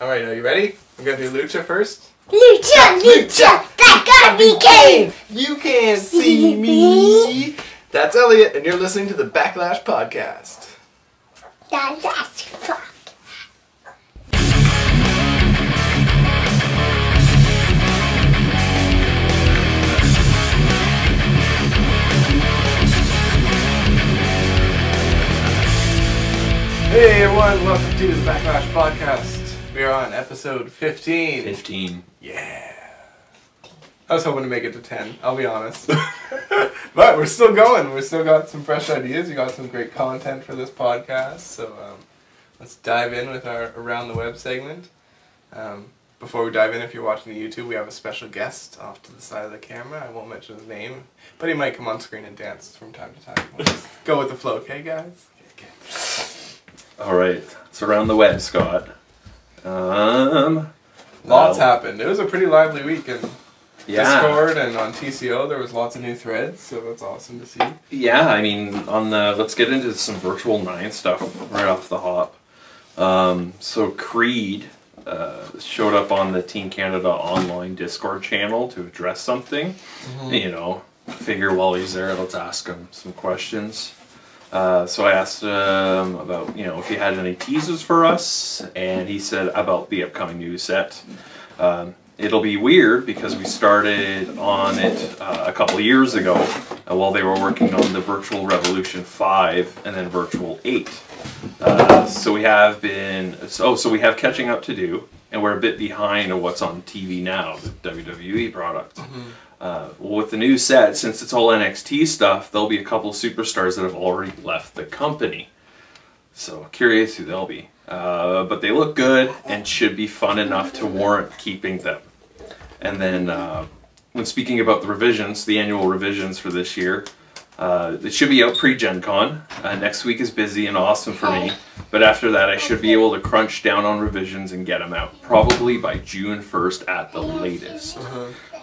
Alright, are you ready? I'm gonna do Lucha first. Lucha, Lucha, that gotta be Kane! You can't see me! That's Elliot, and you're listening to the Backlash Podcast. That's fuck. Hey everyone, welcome to the Backlash Podcast. We are on episode 15. 15. Yeah. I was hoping to make it to 10, I'll be honest. but we're still going. We've still got some fresh ideas. We got some great content for this podcast. So um, let's dive in with our Around the Web segment. Um, before we dive in, if you're watching the YouTube, we have a special guest off to the side of the camera. I won't mention his name, but he might come on screen and dance from time to time. We'll go with the flow, okay, guys? Okay, okay. All right. It's around the web, Scott. Um, Lots well, happened. It was a pretty lively week in Yeah. Discord and on TCO. There was lots of new threads, so that's awesome to see. Yeah, I mean, on the let's get into some virtual nine stuff right off the hop. Um, so Creed uh, showed up on the Team Canada online Discord channel to address something. You know, figure while he's there, let's ask him some questions. Uh, so I asked him about, you know, if he had any teasers for us, and he said about the upcoming new set. Um, it'll be weird because we started on it uh, a couple years ago uh, while they were working on the Virtual Revolution 5 and then Virtual 8. Uh, so we have been, so, so we have catching up to do, and we're a bit behind on what's on TV now, the WWE product. Uh, with the new set, since it's all NXT stuff, there'll be a couple superstars that have already left the company. So curious who they'll be. Uh, but they look good and should be fun enough to warrant keeping them. And then, uh, when speaking about the revisions, the annual revisions for this year, uh, it should be out pre-Gen Con. Uh, next week is busy and awesome for me. But after that, I should be able to crunch down on revisions and get them out. Probably by June 1st at the latest.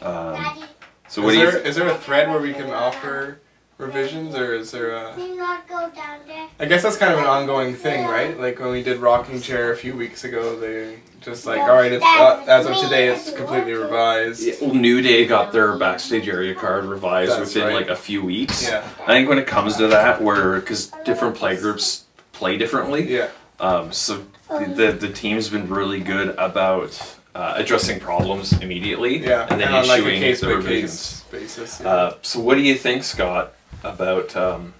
Um, so what is, do you there, is there a thread where we can offer revisions, or is there a... Do not go down there. I guess that's kind of an ongoing thing, right? Like when we did Rocking Chair a few weeks ago, they just like, all right, it's uh, as of today, it's completely revised. Yeah, well, New Day got their backstage area card revised That's within right. like a few weeks. Yeah. I think when it comes to that, where because different play groups play differently, Yeah. um, so the, the the team's been really good about uh, addressing problems immediately, Yeah. and then on like a issuing case the revisions. case basis. Yeah. Uh, so what do you think, Scott, about um,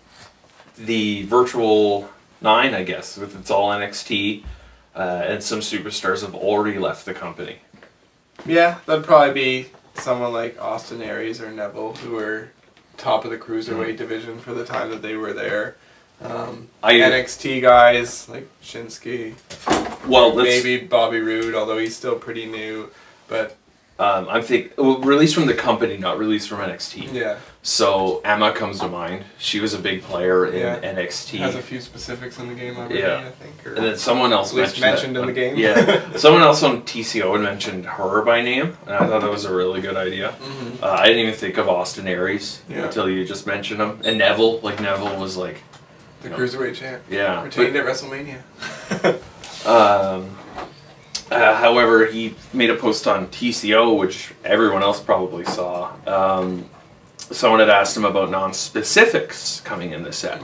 the virtual nine? I guess with it's all NXT. Uh, and some superstars have already left the company. yeah, that'd probably be someone like Austin Aries or Neville, who were top of the cruiserweight division for the time that they were there. Um, I- NXT guys like Shinsuke, Well, maybe Bobby Roode, although he's still pretty new. But Um, I'm think well, released from the company, not released from NXT. yeah, So Emma comes to mind. She was a big player in Yeah. NXT. has a few specifics in the game already, Yeah. I think. Or, and then someone else mentioned, mentioned in the game. Yeah, someone else on TCO had mentioned her by name, and I thought that was a really good idea. Mhm. Uh, I didn't even think of Austin Aries Yeah. until you just mentioned him, and Neville. Like Neville was like, the No. cruiserweight champ. yeah, Retained at WrestleMania. Um, uh, however, he made a post on TCO, which everyone else probably saw. Um, someone had asked him about non-specifics coming in the set,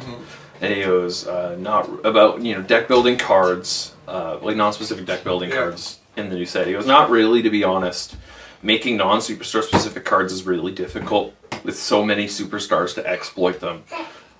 and he was uh, not about you know deck building cards, uh, like non-specific deck building Yeah. cards in the new set. He was not really, to be honest. Making non-superstar specific cards is really difficult with so many superstars to exploit them.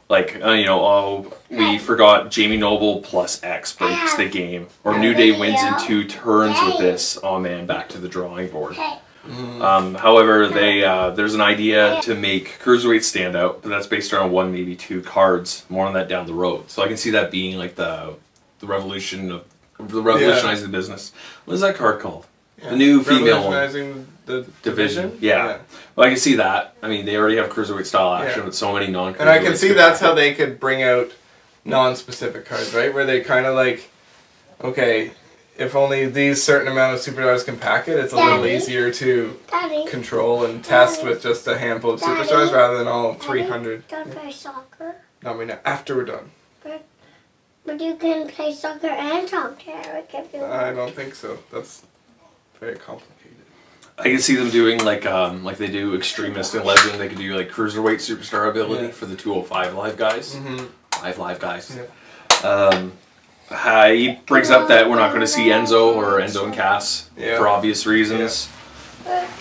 Like, uh, you know, oh, we forgot Jamie Noble plus X breaks the game. Or New Day wins in two turns with this. Oh man, back to the drawing board. Um, however, they uh, there's an idea to make Cruiserweight stand out, but that's based around one, maybe two cards. More on that down the road. So I can see that being like the the revolution of the revolutionizing the business. What is that card called? The new female one. Revolutionizing the Division? division. Yeah. Well, I can see that. I mean, they already have Cruiserweight style action Yeah. with so many non And I can see that's how they could bring out non-specific cards, right? Where they kind of like, okay, if only these certain amount of superstars can pack it, it's a little easier to Daddy. control and test with just a handful of Daddy? superstars rather than all 300. Don't play soccer. Not right now. After we're done. But you can play soccer and talk to Eric if you want. I don't think so. That's very complicated. I can see them doing like um like they do extremist and legend. They could do like cruiserweight superstar ability Yeah. for the 205 live guys. Mm-hmm. Live live guys. Yeah. Um, he brings up that we're not going to see Enzo or Enzo and Cass Yeah. for obvious reasons.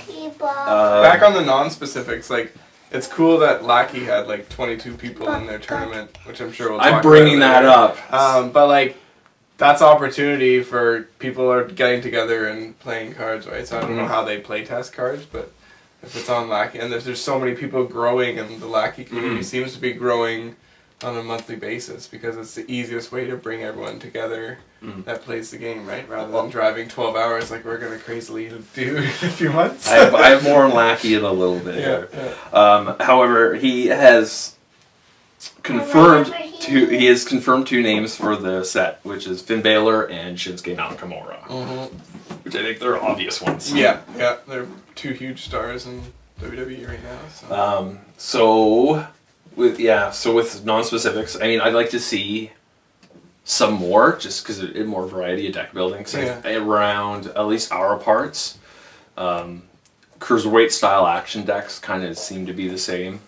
People. Uh, Back on the non-specifics, like it's cool that Lackey had like 22 people in their tournament, which I'm sure we'll. I'm bringing about that up. Um, but like, that's opportunity for people are getting together and playing cards, right? So I don't know Mhm. how they play test cards, but if it's on Lackey, and if there's so many people growing, and the Lackey community Mhm. seems to be growing on a monthly basis because it's the easiest way to bring everyone together Mhm. that plays the game, right? Rather than driving 12 hours like we're gonna crazily do in a few months. I have, I have more on Lackey in a little bit. yeah, yeah. Um, however, he has confirmed two. He has confirmed two names for the set, which is Finn Balor and Shinsuke Nakamura, which I think they're obvious ones. Yeah, yeah, they're two huge stars in WWE right now. So. Um, so with yeah, so with non-specifics, I mean, I'd like to see some more, just because it, it more variety of deck building. So Yeah. around at least our parts, um, cruiserweight style action decks kind of seem to be the same,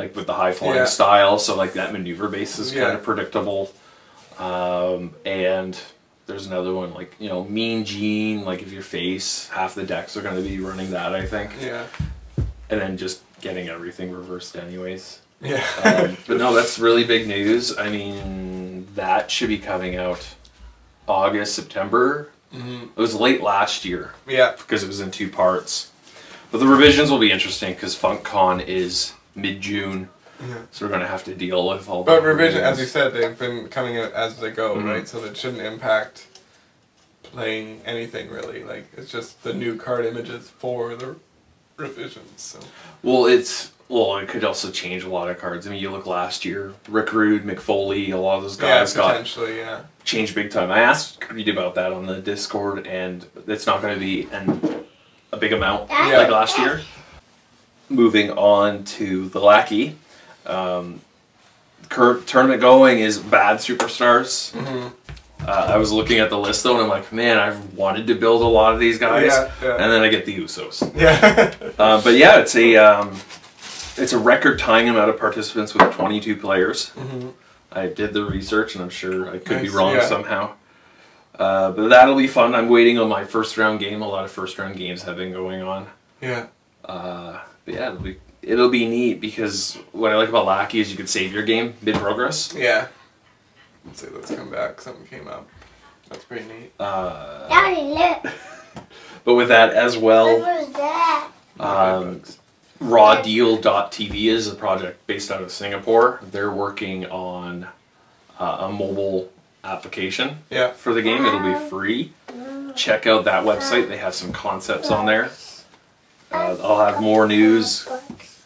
like with the high flying Yeah. style. So like that maneuver base is kind of predictable. Um, and there's another one like you know Mean Gene. Like if your face, half the decks are going to be running that. I think yeah, and then just getting everything reversed anyways. yeah, Um, but no, that's really big news. I mean, that should be coming out August, September. hmm It was late last year yeah, because it was in two parts. But the revisions will be interesting because FunkCon is mid June, yeah. so we're going to have to deal with all But the revision, as you said, they've been coming out as they go, Mhm. right? So that shouldn't impact playing anything really. Like it's just the new card images for the revisions. So Well, it's. Well, it could also change a lot of cards. I mean, you look last year, Rick Rude, Mick Foley, a lot of those guys yeah, got yeah, changed big time. I asked Creed about that on the Discord, and it's not going to be an, a big amount Yeah. like last year. Moving on to the Lackey. Um, current tournament going is bad superstars. hmm Uh, I was looking at the list though, and I'm like, man, I've wanted to build a lot of these guys, Yeah, yeah. and then I get the Usos. yeah, Uh, but yeah, it's a um, it's a record tying amount of participants with 22 players. hmm I did the research, and I'm sure I could be wrong yeah. somehow. Uh, but that'll be fun. I'm waiting on my first round game. A lot of first round games have been going on. yeah, Uh, but yeah, it'll be it'll be neat because what I like about Lackey is you can save your game mid progress. yeah. Let's see, let's come back. Something came up. That's pretty neat. Uh, Daddy, look. but with that as What well, was that? um, RawDeal.tv is a project based out of Singapore. They're working on uh, a mobile application yeah, for the game. It'll be free. Check out that website. They have some concepts on there. Uh, I'll have more news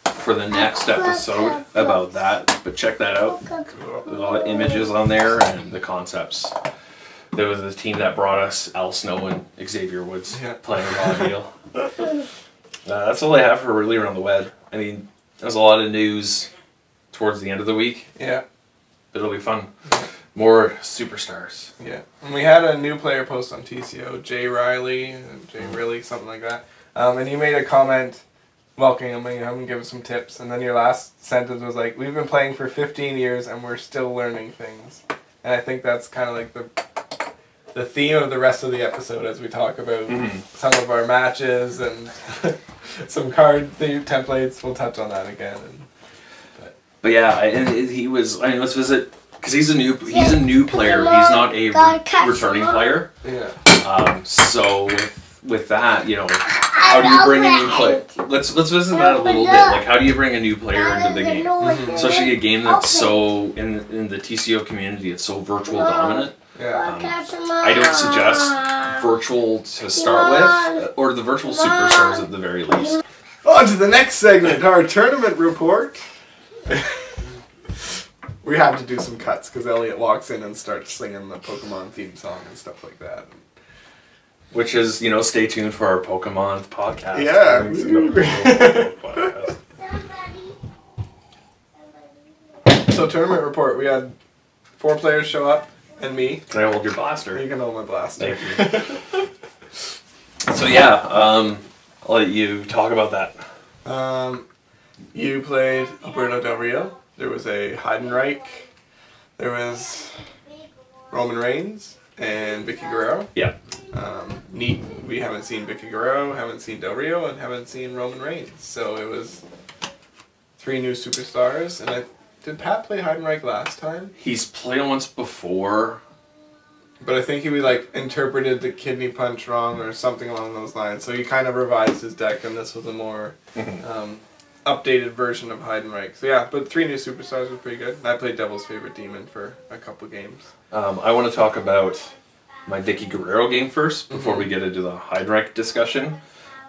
for the next episode about that, but check that out. There's a lot of images on there and the concepts. There was a team that brought us Al Snow and Xavier Woods Yeah. playing Raw Deal. Uh, that's all I have for really around the web. I mean, there's a lot of news towards the end of the week. yeah, It'll be fun. More superstars. yeah. And we had a new player post on TCO, Jay Riley, Jay Riley, something like that. Um, and you made a comment welcoming him and giving some tips. And then your last sentence was like, "We've been playing for 15 years and we're still learning things." And I think that's kind of like the the theme of the rest of the episode as we talk about Mhm. some of our matches and some card templates. We'll touch on that again. And, But yeah, I- and he was. I mean, let's visit because he's a new. He's a new player. He's not a re- returning player. yeah. Um, so with with that, you know, how do you bring a new player? Let's let's visit that a little bit. Like, how do you bring a new player into the game? Especially a game that's so in in the TCO community, it's so virtual dominant. Yeah. Um, I don't suggest virtual to start with, or the virtual superstars at the very least. On to the next segment, our tournament report. we have to do some cuts because Elliot walks in and starts singing the Pokemon theme song and stuff like that. Which is, you know, stay tuned for our Pokemon podcast. Yeah. Podcast. So tournament report, we had four players show up. and me. Can I hold your blaster? You can hold my blaster. Thank you. So yeah, um, I'll let you talk about that. Um, you played Alberto Del Rio. There was a Heidenreich. There was Roman Reigns and Vicky Guerrero. Yeah. Um, neat. We haven't seen Vicky Guerrero, haven't seen Del Rio, and haven't seen Roman Reigns. So it was three new superstars. And I did Pat play Heidenreich last time? He's played once before. But I think he like interpreted the kidney punch wrong or something along those lines. So he kind of revised his deck, and this was a more um, updated version of Heidenreich. So yeah, but three new superstars was pretty good. And I played Devil's Favorite Demon for a couple games. Um, I want to talk about my Vicky Guerrero game first before we get into the Heidenreich discussion.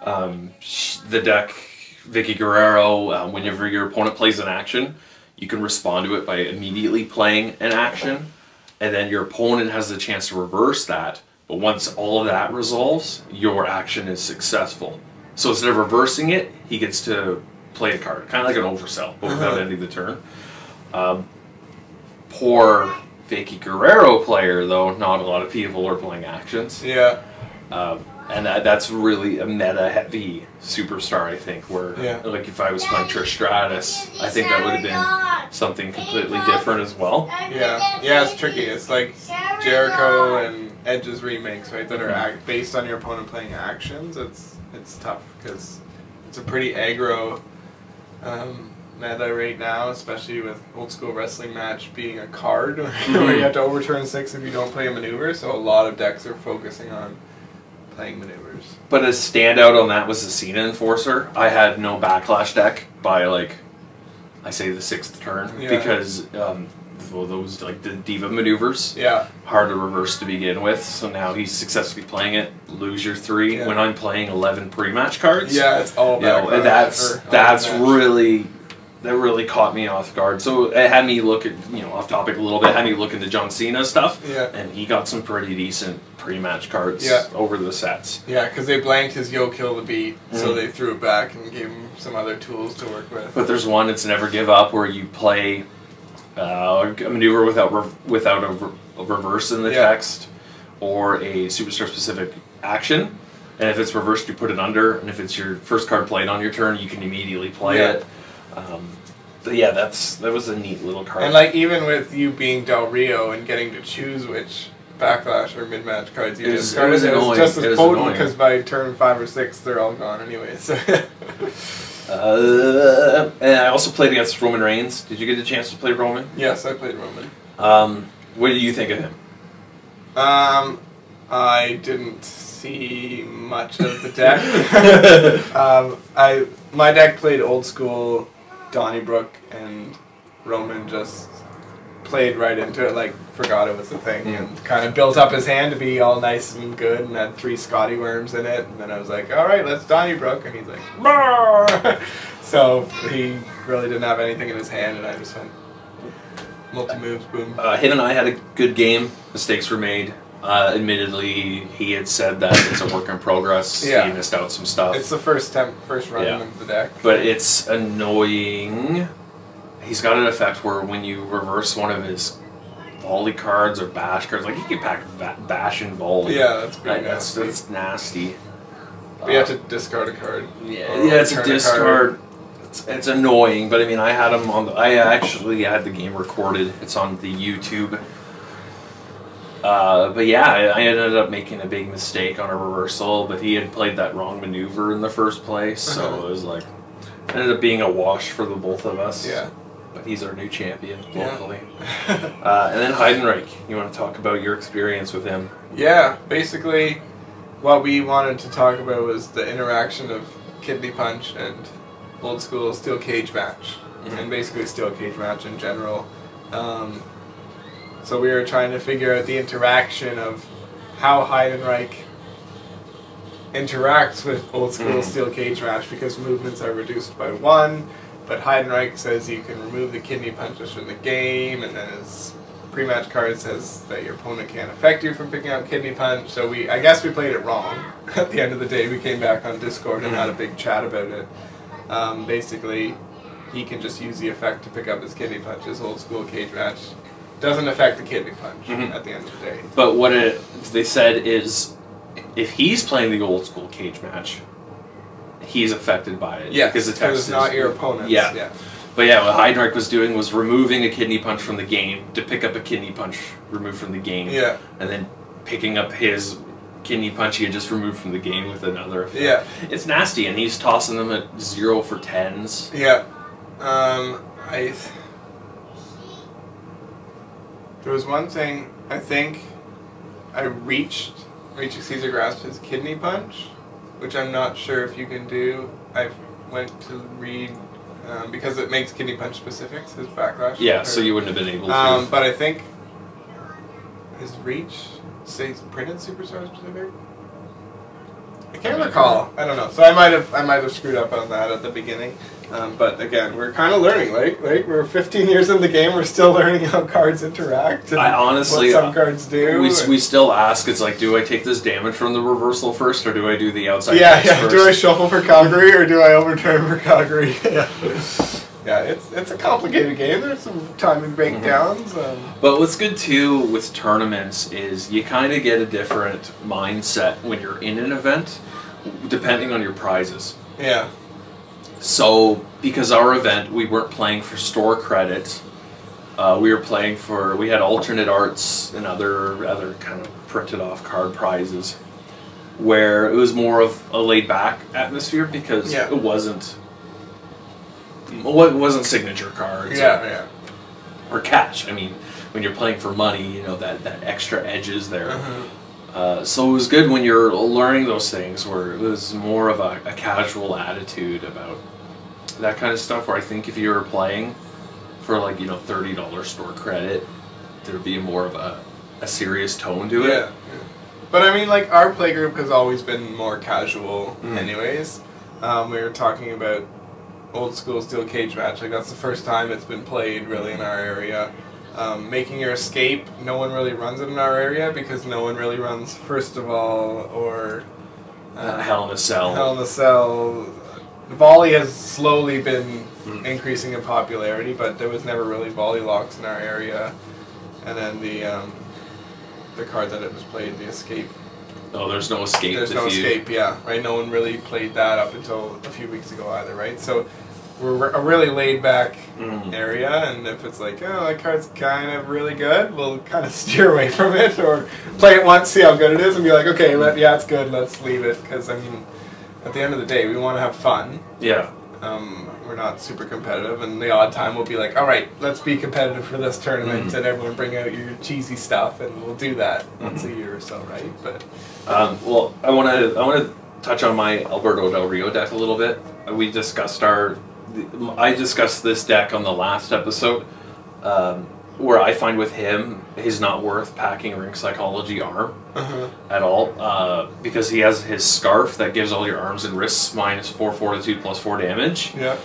Um, sh- the deck, Vicky Guerrero, um, whenever your opponent plays an action, you can respond to it by immediately playing an action, and then your opponent has the chance to reverse that. But once all of that resolves, your action is successful. So instead of reversing it, he gets to play a card, kind of like an oversell, but without Uh-huh. ending the turn. Um, poor Vicky Guerrero player, though, not a lot of people are playing actions. Yeah, Um, and that, that's really a meta heavy superstar, I think. Where, Yeah. like, if I was playing Trish Stratus, I think that would have been something completely different as well. yeah, yeah. It's tricky. It's like Jericho and Edge's remakes, right? That are act- based on your opponent playing actions. It's it's tough because it's a pretty aggro um, meta right now, especially with old school wrestling match being a card where you have to overturn six if you don't play a maneuver. So a lot of decks are focusing on playing maneuvers. But a standout on that was the Cena Enforcer. I had no backlash deck by, like, I say the sixth turn Yeah. because um, well, those, like, the Diva maneuvers. Yeah, hard to reverse to begin with. So now he's successfully playing it. Lose your three. Yeah. When I'm playing eleven pre-match cards, yeah. It's all you know, that's or that's really that really caught me off guard. So it had me look at you know off topic a little bit. Had me look into John Cena stuff, Yeah. and he got some pretty decent pre-match cards Yeah. over the sets. Yeah, because they blanked his yo kill the beat, so Mhm. they threw it back and gave him some other tools to work with. But there's one it's never give up where you play uh, a maneuver without re- without a, re- a reverse in the Yeah. text or a superstar specific action. And if it's reversed, you put it under. And if it's your first card played on your turn, you can immediately play Yeah. it. Um, but yeah, that's that was a neat little card. And like even with you being Del Rio and getting to choose which backlash or mid match cards you It was- discarded, it it was just It as was potent because by turn five or six they're all gone anyway. So uh, and I also played against Roman Reigns. Did you get a chance to play Roman? yes, I played Roman. Um, what did you think of him? Um, I didn't see much of the deck. um, I my deck played old school Donnybrook and Roman just played right into it, like forgot it was a thing, Mm. and kind of built up his hand to be all nice and good, and had three Scotty worms in it, and then I was like, all right, let's Donnybrook, and he's like, so he really didn't have anything in his hand, and I just went multi moves, boom. Uh, him and I had a good game. Mistakes were made. Uh, admittedly, he had said that it's a work in progress. Yeah. He missed out some stuff. It's the first temp, first run Yeah. of the deck. but it's annoying. He's got an effect where when you reverse one of his volley cards or bash cards, like he can pack bash and volley. Yeah, that's pretty Like, that's, nasty. that's nasty. But you have to discard a card. Yeah, Or yeah, it's a discard. It's, it's annoying, but I mean, I had him on the. I actually had the game recorded. It's on the YouTube. Uh, but yeah, I, ended up making a big mistake on a reversal, but he had played that wrong maneuver in the first place, so Uh-huh. it was like ended up being a wash for the both of us. Yeah. But he's our new champion Yeah. locally. uh, and then Heidenreich, you want to talk about your experience with him? Yeah, basically, what we wanted to talk about was the interaction of Kidney Punch and old school Steel Cage match, Mhm. and basically Steel Cage match in general. Um, so we were trying to figure out the interaction of how Heidenreich interacts with old school Mhm. Steel Cage match because movements are reduced by one. But Heidenreich says you can remove the kidney punches from the game, and then his pre-match card says that your opponent can't affect you from picking out kidney punch. So we, I guess we played it wrong. At the end of the day, we came back on Discord and had a big chat about it. Um, basically, he can just use the effect to pick up his kidney punches. Old school cage match doesn't affect the kidney punch Mhm. at the end of the day. But what it they said is, if he's playing the old school cage match, he's affected by it. Yeah, because the text it's is- not your opponent. Yeah. yeah, But yeah, what Heidenreich was doing was removing a kidney punch from the game to pick up a kidney punch removed from the game, yeah, and then picking up his kidney punch he had just removed from the game with another effect. yeah, It's nasty, and he's tossing them at zero for tens. yeah. Um, I. There was one thing I think I reached reaching Caesar grasp his kidney punch, which I'm not sure if you can do. I went to read um, because it makes kidney punch specifics his backlash. Yeah, so you wouldn't have been able to. Um, but I think his reach stays printed superstar specific. I can't recall. I don't know. So I might have I might have screwed up on that at the beginning. Um, but again, we're kind of learning. Like like we're 15 years in the game. We're still learning how cards interact. And I honestly- what some cards do. we, we still ask, it's like, do I take this damage from the reversal first, or do I do the outside yeah, yeah. first? Do I shuffle for Calgary or do I overturn for Calgary? yeah. Yeah, it's it's a complicated game. There's some timing breakdowns. Um, But what's good too with tournaments is you kind of get a different mindset when you're in an event, depending on your prizes. yeah. So, because our event, we weren't playing for store credit. Uh, we were playing for we had alternate arts and other other kind of printed off card prizes, where it was more of a laid back atmosphere because Yeah. it wasn't. It wasn't signature cards. Yeah, yeah. or cash. I mean, when you're playing for money, you know that that extra edge is there. Uh-huh. Uh, so it was good when you're learning those things, where it was more of a, a casual attitude about that kind of stuff. Where I think if you were playing for like you know thirty dollars store credit, there'd be more of a, a serious tone to it. Yeah. But I mean, like our playgroup has always been more casual, Mm. anyways. Um, we were talking about old school steel cage match. Like that's the first time it's been played really in our area. Um, making your escape, no one really runs it in our area because no one really runs first of all or Uh, Hell in a Cell. Hell in a Cell. Volley has slowly been Mm. increasing in popularity, but there was never really volley locks in our area. And then the um, the card that it was played, the escape. Oh, there's no escape. There's no you- escape, yeah, right. No one really played that up until a few weeks ago either, right? So we're a really laid back Mm. area, and if it's like, oh, that card's kind of really good, we'll kind of steer away from it or play it once, see how good it is, and be like, okay, let, yeah, it's good, let's leave it. Because, I mean, at the end of the day, we want to have fun. Yeah. Um, we're not super competitive, and the odd time we'll be like, all right, let's be competitive for this tournament, Mhm. and everyone bring out your cheesy stuff, and we'll do that once a year or so, right? But Um, well, I want to I want to touch on my Alberto Del Rio deck a little bit. We discussed our I discussed this deck on the last episode, um, where I find with him he's not worth packing Ring Psychology arm uh-huh. at all uh, because he has his scarf that gives all your arms and wrists minus four fortitude plus four damage, yeah,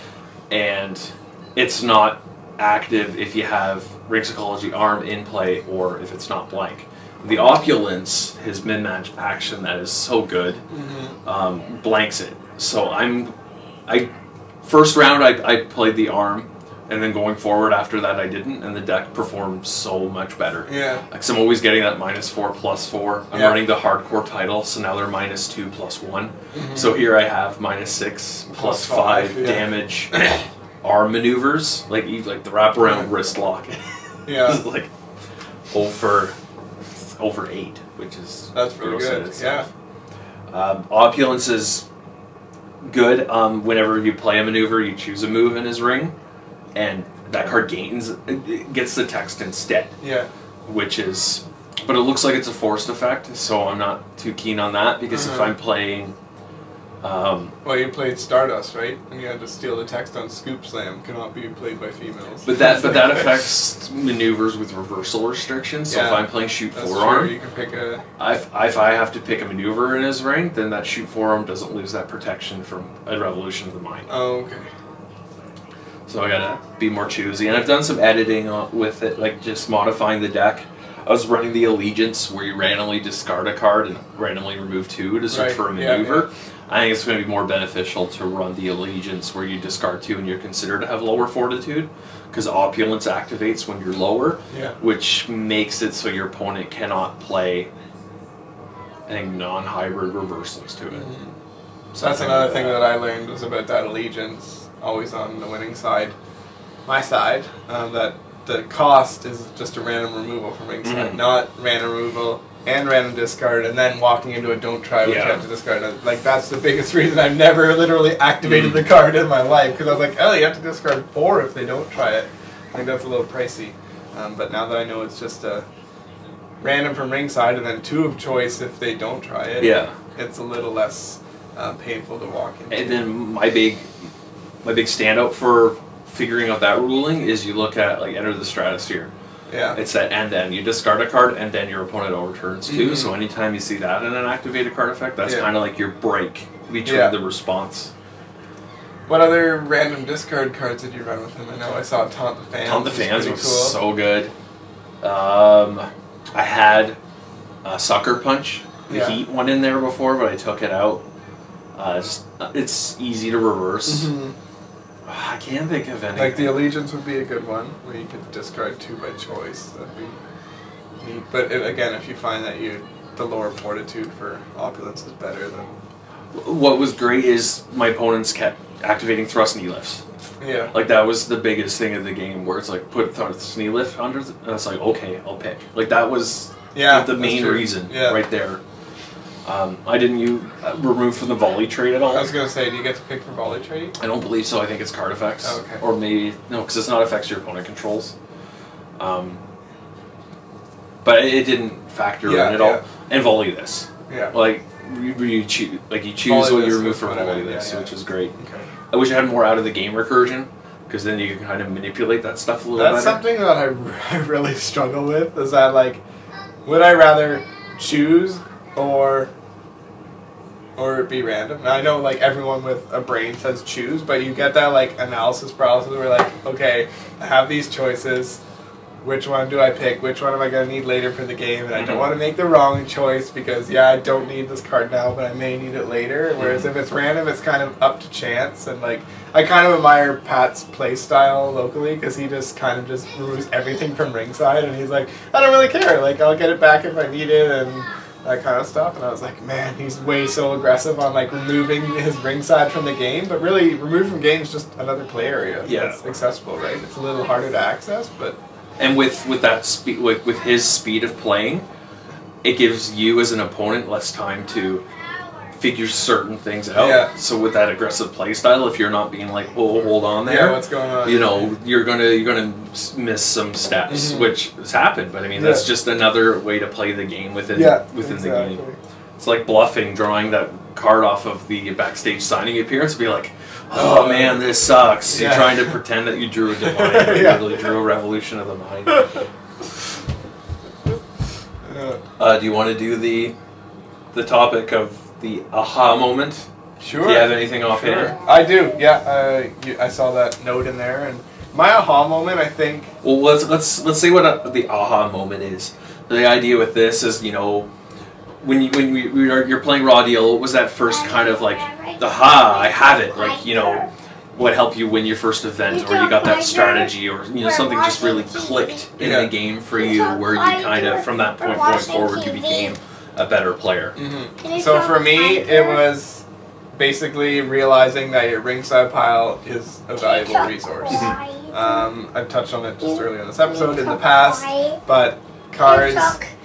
and it's not active if you have Ring Psychology arm in play or if it's not blank. The opulence, his min match action that is so good, mm-hmm. um, blanks it. So I'm, I, first round I, I played the arm, and then going forward after that I didn't, and the deck performed so much better. yeah. Like so I'm always getting that minus four plus four. I'm Yeah. running the hardcore title, so now they're minus two plus one. Mhm. So here I have minus six plus Plus five, five, yeah. damage. arm maneuvers like like the wraparound wrist lock. Yeah. like over over eight, which is That's pretty good. itself. Um, opulence is good. Um, whenever you play a maneuver, you choose a move in his ring, and that card gains gets the text instead, Yeah. which is. But it looks like it's a forced effect, so I'm not too keen on that because if Uh-huh. I'm playing, um, Well, you played Stardust, right? And you had to steal the text on Scoop Slam. Cannot be played by females. but that but that affects maneuvers with reversal restrictions. So if I'm playing shoot forearm, true. You can pick a. If, if I have to pick a maneuver in his ring, then that shoot forearm doesn't lose that protection from a revolution of the mind. Oh, okay. So I gotta be more choosy, and I've done some editing with it, like just modifying the deck. I was running the allegiance where you randomly discard a card and randomly remove two to search Right, for a yeah, maneuver. I think it's going to be more beneficial to run the allegiance where you discard two and you're considered to have lower fortitude because opulence activates when you're lower, Yeah. which makes it so your opponent cannot play. I think non-hybrid reversals to it. So that's another thing that I learned was about that allegiance, always on the winning side, my side. Um, that the cost is just a random removal from ringside, Mhm. not random removal and random discard, and then walking into a don't try, which Yeah. you have to discard. Like that's the biggest reason I've never literally activated Mm. the card in my life because I was like, oh, you have to discard four if they don't try it. I think that's a little pricey. Um, but now that I know it's just a random from ringside and then two of choice if they don't try it, Yeah. it's a little less uh, painful to walk into. And then my big, my big standout for figuring out that ruling is you look at like enter the stratosphere. Yeah. It's that and then you discard a card and then your opponent overturns too. Mhm. So anytime you see that in an activated card effect, that's Yeah. kind of like your break between Yeah. the response. What other random discard cards did you run with him? I know I saw Taunt the Fans. Taunt the fans pretty was cool. so good. Um, I had a sucker punch, the Yeah. heat one in there before, but I took it out. Uh, it's, it's easy to reverse. Mhm. I can't think of any. Like the Allegiance would be a good one where you could discard two by choice. That'd be neat. But it, again, if you find that you the lower fortitude for opulence is better than what was great is my opponents kept activating thrust knee lifts. yeah. Like that was the biggest thing of the game, where it's like put thrust knee lift under, the, and it's like okay, I'll pick. Like that was Yeah, the main reason Yeah. right there. Um, I didn't you uh, remove from the volley trade at all. I was gonna say, do you get to pick for volley trade? I don't believe so. I think it's card effects, Oh, okay. or maybe no, because it's not effects your opponent controls. Um, but it, it didn't factor Yeah, in at all. yeah. And volley this, Yeah. like you, you choose, like you choose Volley what you remove from I volley this, yeah. which is great. Okay. I wish I had more out of the game recursion, because then you can kind of manipulate that stuff a little That's better. something that I, I really struggle with. Is that like, would I rather choose or or be random? And I know like everyone with a brain says choose, but you get that like analysis paralysis where like, okay, I have these choices. Which one do I pick? Which one am I gonna need later for the game? And I don't Mhm. want to make the wrong choice because yeah, I don't need this card now, but I may need it later. Whereas Mhm. if it's random, it's kind of up to chance. And like, I kind of admire Pat's play style locally because he just kind of just removes everything from ringside, and he's like, I don't really care. Like, I'll get it back if I need it, and that kind of stuff. And I was like, man, he's way so aggressive on like removing his ringside from the game, but really, remove from game is just another play area. Yeah. that's accessible, right? It's a little harder to access, but And with with that speed, with, with his speed of playing, it gives you as an opponent less time to figure certain things out. Yeah. So with that aggressive play style, if you're not being like, oh, hold on there, yeah, what's going on? you know, you're gonna you're gonna miss some steps, Mhm. which has happened. But I mean, that's just another way to play the game within yeah, within exactly. the game. It's like bluffing, drawing that card off of the backstage signing appearance, be like, oh Uh, man, this sucks. yeah. You're trying to pretend that you drew a divine, but Yeah. you really drew a revolution of the mind. Uh, do you want to do the the topic of the aha moment? sure. Do you have anything offhand? Sure. I do. Yeah, uh, you, I saw that note in there, and my aha moment, I think. Well, let's let's let's see what the aha moment is. The idea with this is, you know, when you when we, we are, you're playing raw deal, what was that first kind of like, aha, I have it, like you know, what helped you win your first event, or you got that strategy, or you know something just really clicked in Yeah. the game for you, where you kind of from that point going forward, you became a better player. Mm-hmm. So for me, it was basically realizing that your ringside pile is a valuable resource. Um, I've touched on it just earlier in this episode in the past, but cards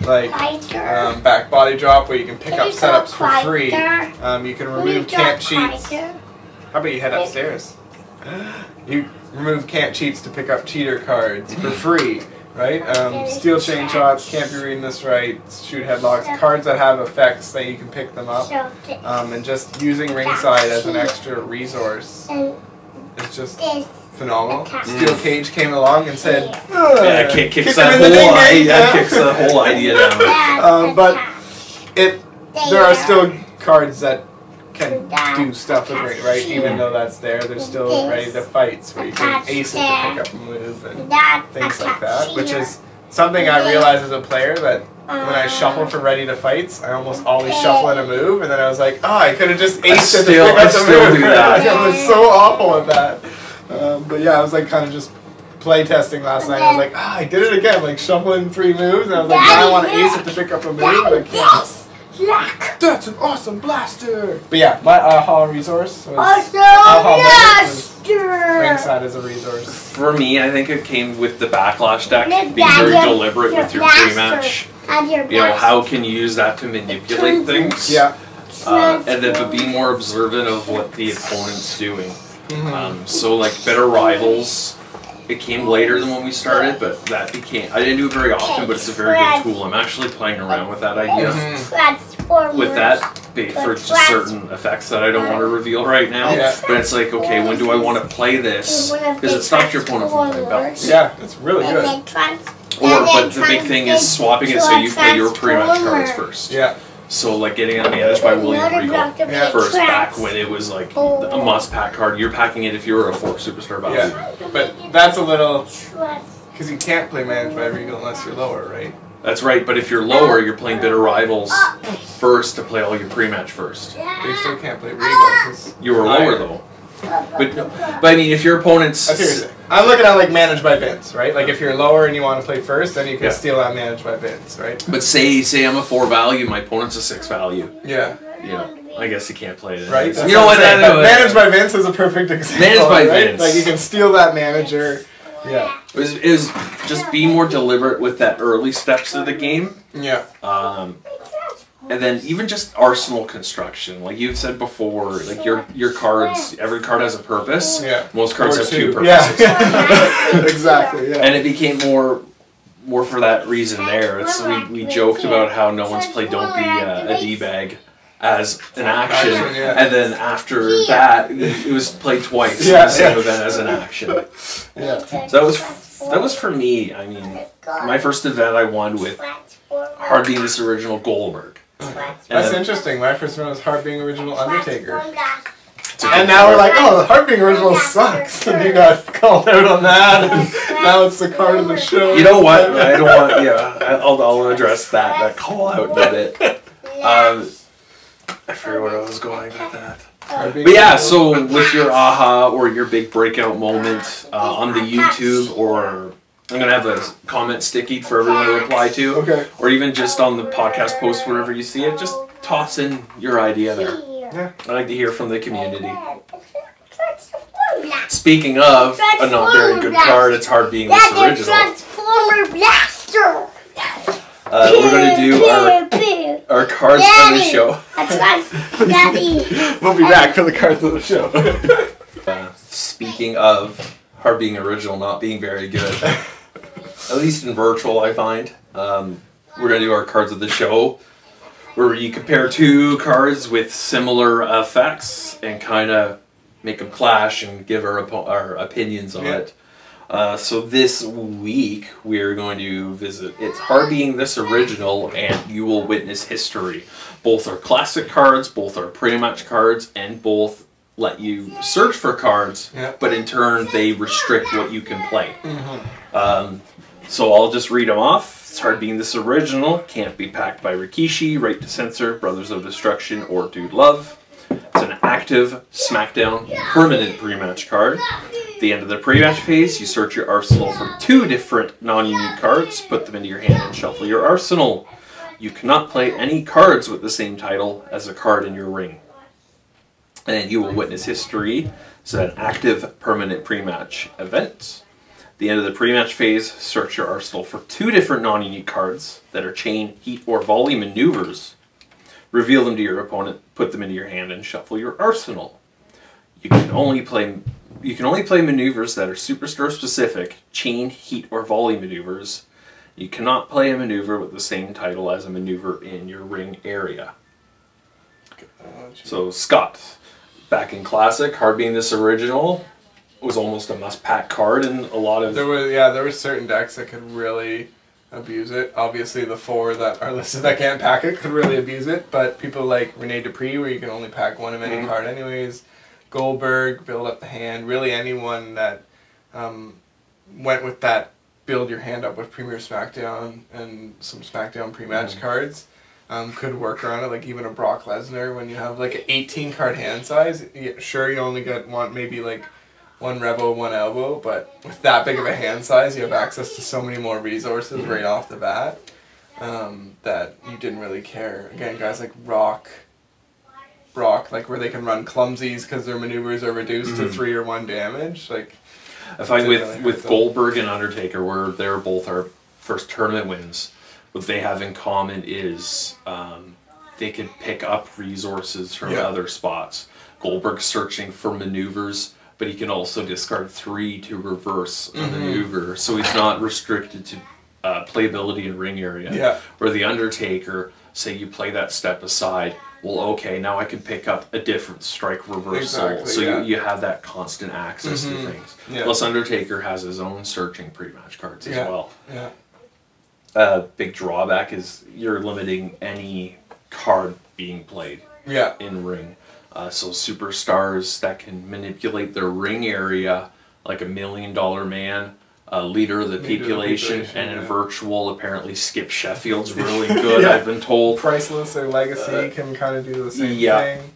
like um, back body drop where you can pick up setups for free. Um, you can remove can't cheats. How about you head upstairs? You remove can't cheats to pick up cheater cards for free, right? Um, steal chain shots, can't be reading this right, shoot headlocks, cards that have effects that you can pick them up. Um, and just using ringside as an extra resource is just phenomenal. Steel Cage came along and said, Yeah, kick, kick kicks him that the whole idea, yeah. kicks the whole idea down. Um, but it there are still cards that can do stuff with ring, right? Even though that's there, there's still ready to fights where you can ace it to pick up a move and things like that, which is something I realized as a player that when I shuffle for ready to fights, I almost always shuffle in a move, and then I was like, oh, I could have just I aced it to still- pick I up the still move. do that. I was so awful at that. Um, but yeah, I was like kind of just play testing last night. I was like, ah, I did it again, like shuffling three moves, and I was like, now I want to ace it to pick up a move, but I can't. Look. That's an awesome blaster. But yeah, my aha resource was Also, Aha, blaster. ringside as a resource. For me, I think it came with the backlash deck, Miss being very Dagger, deliberate your with your blaster. pre-match. Your You know, how can you use that to manipulate things? Yeah. Uh, and then but be more observant of what the opponent's doing. Um, so like bitter rivals, it came later than when we started, but that became I didn't do it very often, but it's a very good tool. I'm actually playing around with that idea. Mhm. With that, ba- for just certain effects that I don't want to reveal right now. Yeah. But it's like, okay, when do I want to play this? Because it stops your opponent from playing belts. Yeah, it's really And good. then Or, but the big thing is swapping it so you play your pre-match cards first. Yeah. So like getting it managed by William Another Regal. block Yeah. First back when it was like a must pack card. You're packing it if you were a four superstar value. Yeah. But that's a little because you can't play managed by Regal unless you're lower, right? That's right, but if you're lower, you're playing bitter rivals first to play all your pre-match first. But you still can't play Regal. 'cause- You were lower though. But but I mean, if your opponent's I see what you're saying. I'm looking at like managed by Vince, right? Like if you're lower and you want to play first, then you can Yeah. steal that managed by Vince, right? but say say I'm a four value, my opponent's a six value. Yeah. You know, I guess you can't play it. Right? That's You know what? I'm saying. that- But managed by Vince is a perfect example. Managed by right? Vince. Like you can steal that manager. Yeah. is is just be more deliberate with that early steps of the game. Yeah. Um, and then even just arsenal construction, like you've said before, like your your cards, every card has a purpose. Yeah. Most cards Or have two Yeah. purposes. exactly. Yeah. and it became more more for that reason there. It's, we, we joked about how no one's played Don't Be uh, a D-bag as an action, Action, and then after that, it was played twice Yeah, in the same yeah. event as an action. Yeah. So that was that was for me. I mean, my first event I won with Hard Being This Original Goldberg. That's interesting. My first one was Heart being original Undertaker. It's a good And now we're like, oh, the Heart being original sucks. And you got called out on that. And now it's the card of the show. You know what? I don't want. Yeah, I- I'll, I'll address that that call out in a bit. Um, I forget where I was going with that. But yeah, so with your aha or your big breakout moment uh, on the YouTube, or I'm gonna have a comment sticky for everyone to reply to, Okay. or even just on the podcast post wherever you see it. Just toss in your idea there. Yeah. I like to hear from the community. Speaking of a not very good card, it's hard being this That's a original. Transformer Blaster. Uh, we're gonna do our our cards on the show. A trans- Daddy. We'll be back for the cards of the show. Uh, speaking of hard being original not being very good, at least in virtual, I find. Um, we're gonna do our cards of the show, where you compare two cards with similar effects and kind of make them clash and give our our opinions on Yeah. it. Uh, so this week we're going to visit It's Hard Being This Original and You Will Witness History. Both are classic cards, both are pretty much cards, and both let you search for cards, Yeah. but in turn they restrict what you can play. Mm-hmm. Um, so I'll just read them off. It's Hard Being This Original, Can't Be Packed by Rikishi, Right to Censor, Brothers of Destruction, or Dude Love. It's an active SmackDown permanent pre-match card. At the end of the pre-match phase, you search your arsenal for two different non-unique cards, put them into your hand, and shuffle your arsenal. You cannot play any cards with the same title as a card in your ring. And you will witness history. It's an active permanent pre-match event. The end of the pre-match phase, search your arsenal for two different non-unique cards that are chain, heat, or volley maneuvers. Reveal them to your opponent, put them into your hand, and shuffle your arsenal. You can only play you can only play maneuvers that are superstar specific, chain, heat, or volley maneuvers. You cannot play a maneuver with the same title as a maneuver in your ring area. So Scott, back in classic, hard being this original, was almost a must pack card in a lot of There were yeah, there were certain decks that could really abuse it. Obviously, the four that are listed that can't pack it could really abuse it. But people like Rene Dupree, where you can only pack one of any Mhm. card anyways. Goldberg, build up the hand. Really, anyone that um, went with that build your hand up with Premier SmackDown and some SmackDown pre-match Mhm. cards. Um, could work around it, like even a Brock Lesnar when you have like an 18 card hand size. Sure, you only get one, maybe like one Revo, one Elbow, but with that big of a hand size, you have access to so many more resources right off the bat um, that you didn't really care. Again, guys like Rock, Brock, like where they can run clumsies because their maneuvers are reduced to Mhm. three or one damage. Like, I find with really with them. Goldberg and Undertaker, where they're both our first tournament wins, what they have in common is um, they can pick up resources from Yeah. other spots. Goldberg searching for maneuvers, but he can also discard three to reverse a Mhm. maneuver, so he's not restricted to uh, playability in ring area. Yeah. Where the Undertaker, say you play that step aside, well, okay, now I can pick up a different strike reversal, Exactly, so yeah. you, you have that constant access Mhm. to things. Yeah. Plus, Undertaker has his own searching pre-match cards as well. yeah, Uh, big drawback is you're limiting any card being played yeah, in ring. Uh, so superstars that can manipulate their ring area, like a million dollar man, a leader of the Leader of the population, population, and in yeah. virtual, apparently Skip Sheffield's really good. Yeah. I've been told. Priceless or Legacy Uh, can kind of do the same yeah. thing.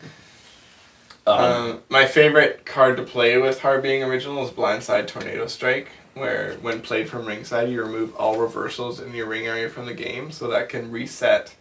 Um, Um, my favorite card to play with Hard Being Original is Blindside Tornado Strike, where when played from ringside, you remove all reversals in your ring area from the game, so that can reset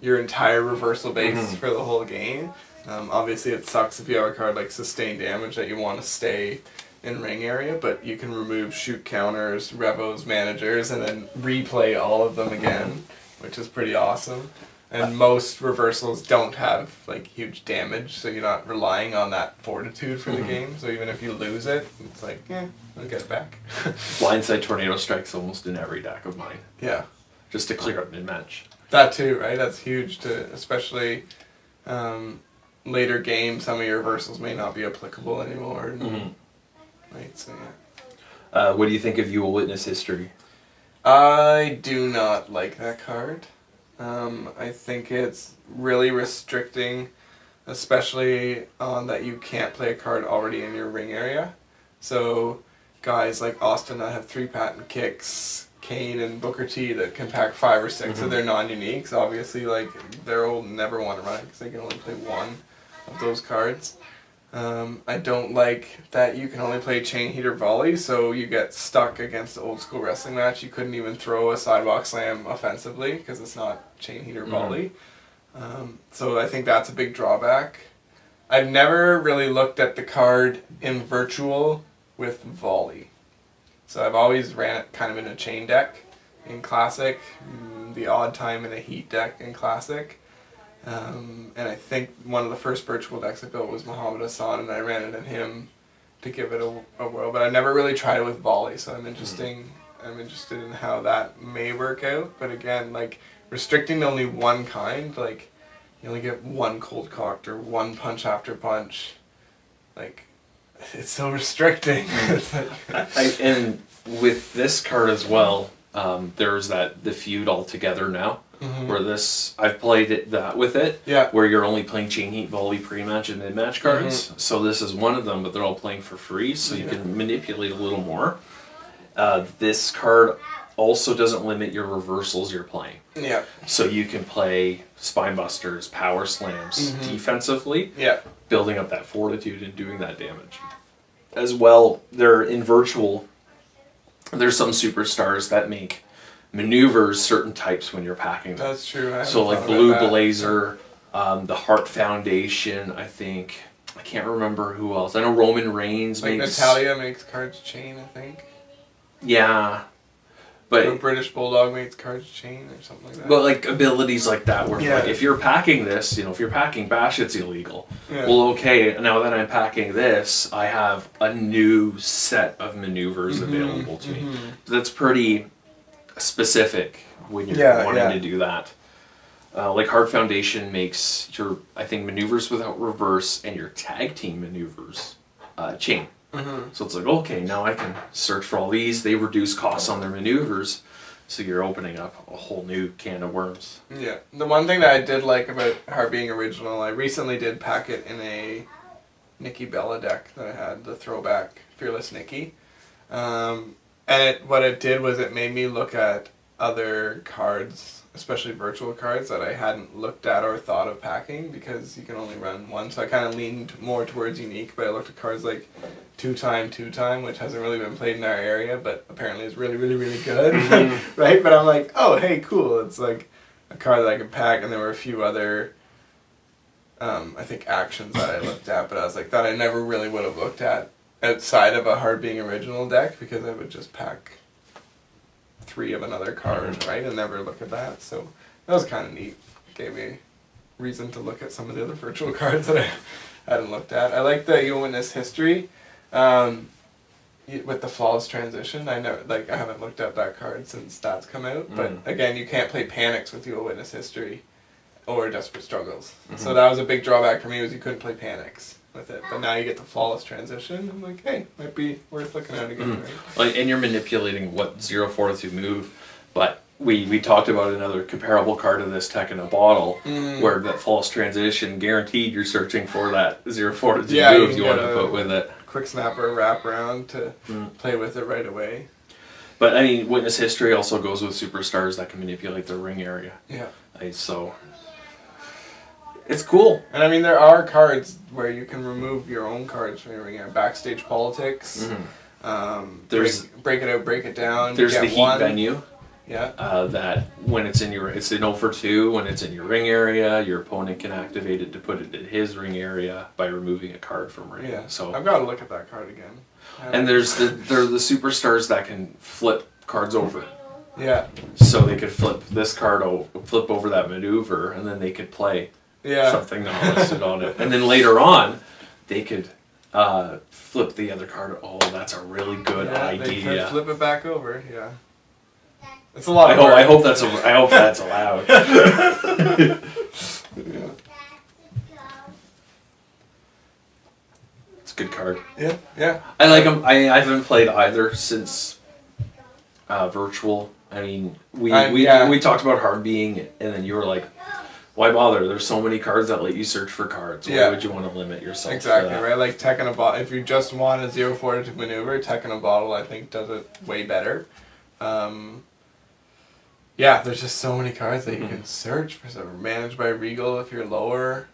your entire reversal base Mhm. for the whole game. Um, obviously, it sucks if you have a card like Sustain Damage that you want to stay in ring area, but you can remove shoot counters, revos, managers, and then replay all of them again, which is pretty awesome. And most reversals don't have like huge damage, so you're not relying on that fortitude for the Mhm. game. So even if you lose it, it's like, yeah, I'll get it back. Blindside Tornado Strike's almost in every deck of mine, yeah, just to clear up mid match. that too, right? That's huge to, especially um, later game, Some of your reversals may not be applicable anymore, and- Mhm. right? So yeah. Uh, what do you think of You Will Witness History? I do not like that card. Um, I think it's really restricting, especially on that you can't play a card already in your ring area. So, guys like Austin that have three patent kicks, Kane and Booker T that can pack five or 6 Mhm. of their non-uniques. Obviously, like they'll never want to run it because they can only play one of those cards. Um, I don't like that you can only play chain heater volley, so you get stuck against the old school wrestling match. You couldn't even throw a sidewalk slam offensively because it's not chain heater Mhm. volley. Um, so I think that's a big drawback. I've never really looked at the card in virtual with volley. So I've always ran it kind of in a chain deck in classic, mm, the odd time in a heat deck in classic. Um, and I think one of the first virtual decks I built was Muhammad Hassan, and I ran it in him to give it a, a whirl. But I never really tried it with volley, so I'm interesting. I'm interested in how that may work out. But again, like restricting only one kind, like you only get one cold cocked or one punch after punch, like it's so restricting. I, and with this card as well, um, there's that the feud all together now. Mhm. Where this, I've played it that with it, yeah, where you're only playing chain heat, volley, pre-match, and mid-match cards. So this is one of them, but they're all playing for free, so you Yeah. can manipulate a little more. Uh, this card also doesn't limit your reversals you're playing, yeah, so you can play spine busters, power slams Mhm. defensively, yeah, building up that fortitude and doing that damage. As well, they're in virtual. There's some superstars that make maneuvers certain types when you're packing them. that's true. I So like Blue. Blazer, um, the Hart Foundation. I think I can't remember who else. I know Roman Reigns Like makes. Natalya makes cards chain, I think. Yeah, Or but British Bulldog makes cards chain or something like that. but like abilities like that, where Yeah. like, if you're packing this, you know, if you're packing Bash, it's illegal. yeah. Well, okay, now that I'm packing this, I have a new set of maneuvers Mhm, available to me. mhm. That's pretty specific when you're Yeah, wanting yeah. to do that. Uh, like Hart Foundation makes your, I think, maneuvers without reverse and your tag team maneuvers uh, chain. Mhm. So it's like, okay, now I can search for all these. They reduce costs on their maneuvers, so you're opening up a whole new can of worms. Yeah. The one thing that I did like about her being original, I recently did pack it in a Nikki Bella deck that I had, the throwback Fearless Nikki. Um, and it what it did was it made me look at other cards, especially virtual cards that I hadn't looked at or thought of packing because you can only run one. So I kind of leaned more towards unique, but I looked at cards like two time, two time, which hasn't really been played in our area, but apparently is really, really, really good, right? But I'm like, oh, hey, cool. It's like a card that I can pack, and there were a few other. Um, I think actions that I looked at, but I was like that I never really would have looked at outside of a hard being original deck because I would just pack three of another card, right, and never look at that. So that was kind of neat. Gave me reason to look at some of the other virtual cards that I hadn't looked at. I like the You'll Witness History. Um, with the flawless transition, I know like I haven't looked at that card since that's come out. But Mm. again, you can't play panics with You'll Witness History or Desperate Struggles. So Mhm. that was a big drawback for me was you couldn't play panics with it. But now you get the flawless transition. I'm like, hey, might be worth looking at again. Mm. Right? Like, and you're manipulating what zero four to move, but we we talked about another comparable card to this tech in a bottle, Mm. where that false transition guaranteed you're searching for that zero four to Yeah, you move can you want to put with it. quick snapper wrap around to Mm. play with it right away. But I mean, witness history also goes with superstars that can manipulate the ring area. Yeah. I, so it's cool. And I mean, there are cards where you can remove your own cards from your ring. Backstage politics. Um, There's- break, break it out, break it down. There's the heat one. venue. Yeah. uh, that when it's in your it's an 0 for 2 when it's in your ring area your opponent can activate it to put it in his ring area by removing a card from ring Yeah. so I've got to look at that card again. and there's the there are the superstars that can flip cards over Yeah. so they could flip this card over flip over that maneuver and then they could play Yeah. something not listed on it and then later on they could uh, flip the other card oh that's a really good yeah, They could idea flip it back over. Yeah. It's a lot I of hope, work. I hope that's a, I hope that's allowed Yeah. it's a good card Yeah. Yeah. I like them. I, I haven't played either since uh, virtual. I mean, we I- we, yeah. we talked about hard being, and then you were like, "Why bother? There's so many cards that let you search for cards. Why Yeah. would you want to limit yourself?" Exactly right. Like tech in a bottle. If you just want a zero four to maneuver, tech in a bottle I think does it way better. Um, yeah, there's just so many cards that you Mhm. can search for. So managed by Regal if you're lower.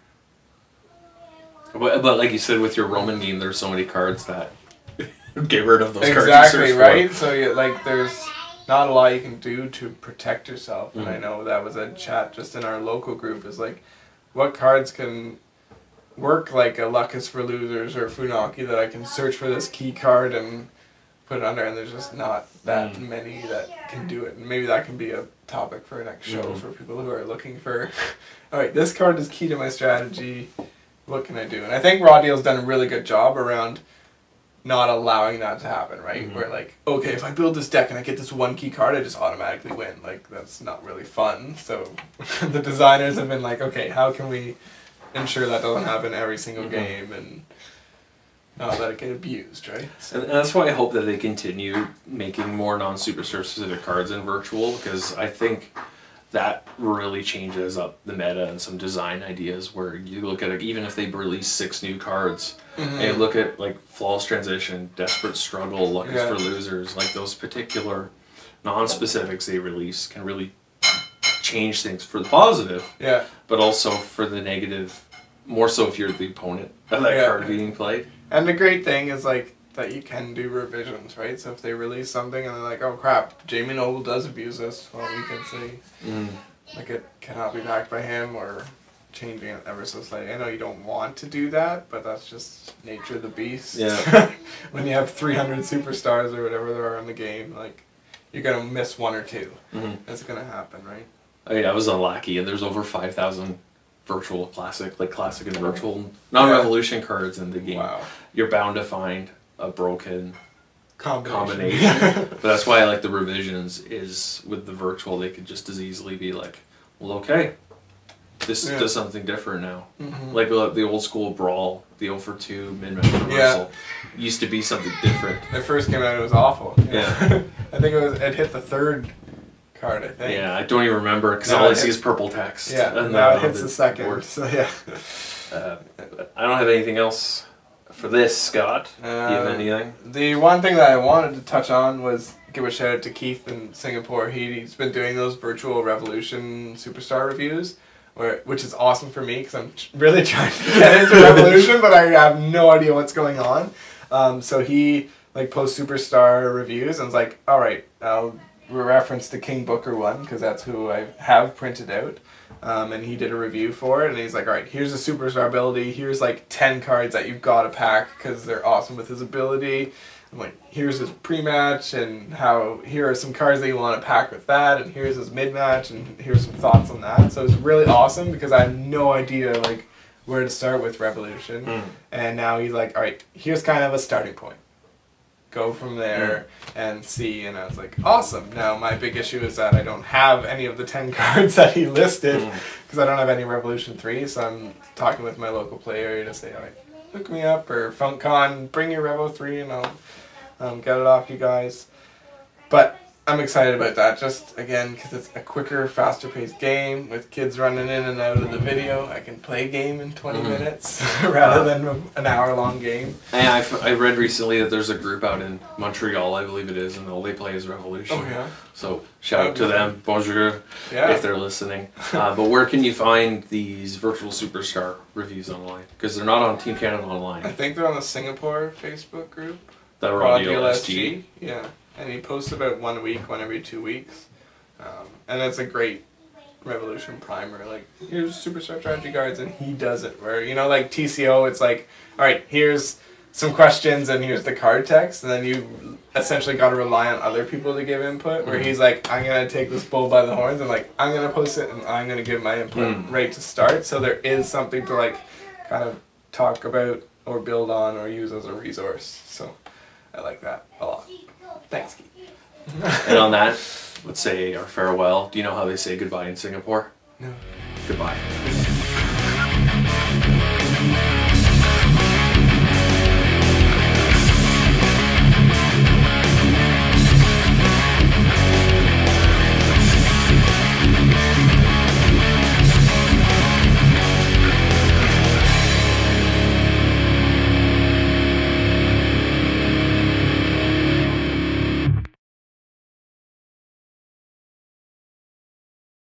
But, but like you said with your Roman game, there's so many cards that get rid of those cards. you exactly search for. right. So you like there's not a lot you can do to protect yourself. And I Mhm. know that was a chat just in our local group is like, what cards can work like a Luck is for Losers or Funaki that I can search for this key card and put it under, and there's just not that Mm. many that can do it. And maybe that can be a topic for a next show Mhm. for people who are looking for, all right, this card is key to my strategy. What can I do? And I think Raw Deal's done a really good job around not allowing that to happen, right? Mhm. Where like, okay, if I build this deck and I get this one key card, I just automatically win. Like that's not really fun. So the designers have been like, okay, how can we ensure that doesn't happen every single Mhm. game and not let it get abused, right? So, And that's why I hope that they continue making more non-superstar specific cards in virtual because I think that really changes up the meta and some design ideas where you look at it even if they release six new cards Mhm. and you look at like flawless transition desperate struggle luck is Yeah. for losers like those particular non-specifics they release can really change things for the positive yeah, but also for the negative more so if you're the opponent of that Yeah. card being played and the great thing is like that you can do revisions, right? So if they release something and they're like, oh crap, Jamie Noble does abuse this, well, we can say mm. like it cannot be backed by him or changing it ever so slightly. I know you don't want to do that, but that's just nature of the beast. Yeah. when you have 300 superstars or whatever there are in the game, like you're gonna miss one or 2 Mhm. That's gonna happen, right? I mean, I was unlucky, and there's over five thousand virtual classic, like classic and virtual non-revolution cards in the game. Wow. You're bound to find a broken Combination. combination. but that's why I like the revisions. Is with the virtual, they could just as easily be like, well, okay, this Yeah. does something different now. Mhm. Like uh, the old school brawl, the 0 for 2 min match reversal Yeah. used to be something different. It first came out, it was awful. Yeah. I think it was. It hit the third card. I think. Yeah, I don't even remember because all I see is purple text. Yeah. and now it hits on the second. board. So yeah. Uh, I don't have anything else for this, Scott, do you have Uh, anything? The one thing that I wanted to touch on was give a shout out to Keith in Singapore. He, he's been doing those virtual Revolution superstar reviews, where which is awesome for me because I'm really trying to get into Revolution, but I have no idea what's going on. Um, so he like posts superstar reviews and it's like, all right, I'll reference the King Booker one because that's who I have printed out. Um, and he did a review for it, and he's like, "All right, here's a superstar ability. Here's like ten cards that you've got to pack because they're awesome with his ability. I'm like, here's his pre-match, and how here are some cards that you want to pack with that, and here's his mid-match, and here's some thoughts on that. So it's really awesome because I had no idea like where to start with Revolution, Mm. and now he's like, all right, here's kind of a starting point. Go from there and see, and I was like, awesome. Now my big issue is that I don't have any of the ten cards that he listed Mm. because I don't have any Revolution three. So I'm talking with my local player to say, all right, hook me up or FunkCon, bring your Revo three, and I'll um, get it off you guys. But I'm excited about that. Just again, because it's a quicker, faster paced game with kids running in and out of the video. I can play a game in 20 Mhm. minutes rather than an hour long game. And I, f- I read recently that there's a group out in Montreal, I believe it is, and all they play is Revolution. Oh yeah, So shout out to them, bonjour, yeah. if they're listening. Uh, but where can you find these virtual superstar reviews online? Because they're not on Team Canada Online. I think they're on the Singapore Facebook group. That are on the LSG. LSG. Yeah, and he posts about one week, one every two weeks, um, and it's a great Revolution primer. Like here's superstar strategy cards, and he does it. Where you know, like TCO, it's like, all right, here's some questions, and here's the card text, and then you essentially got to rely on other people to give input. Where Mhm. he's like, I'm gonna take this bull by the horns, and like I'm gonna post it, and I'm gonna give my input Mm. right to start. So there is something to like, kind of talk about or build on or use as a resource. So I like that a lot. Thanks, Keith. And on that, let's say our farewell. Do you know how they say goodbye in Singapore? No. Goodbye.